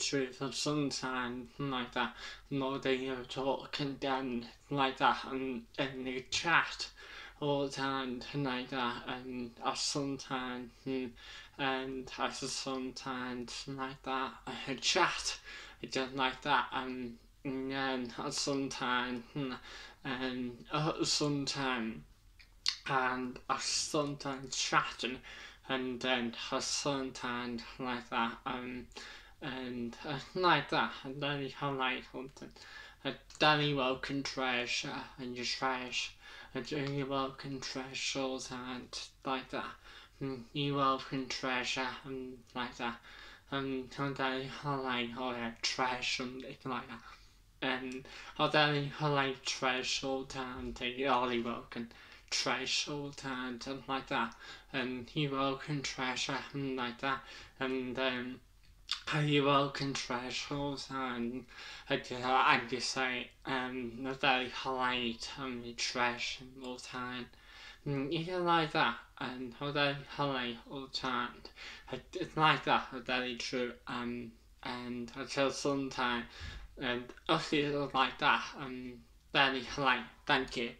true for sometimes like that more than you're talking then like that and in the chat all the time like that and I sometimes and I sometimes like that I chat just like that and and sometimes and uh, sometimes and I sometimes chatting and then I sometimes like that um and uh, like that and then you have like something a Danny Welcome treasure and your trash and Danny Welcome treasures and like that. And you welcome treasure and like that. And Danny like all that trash and like that. And Danny like trash all time take Ollie trash all time and like that. And you welcome treasure and like that. And um you welcome treasures and I just say um not very highlight um trash all time. You like that and how they highlight all time? It's like that very true um and until sometime and I feel like that um very highlight thank you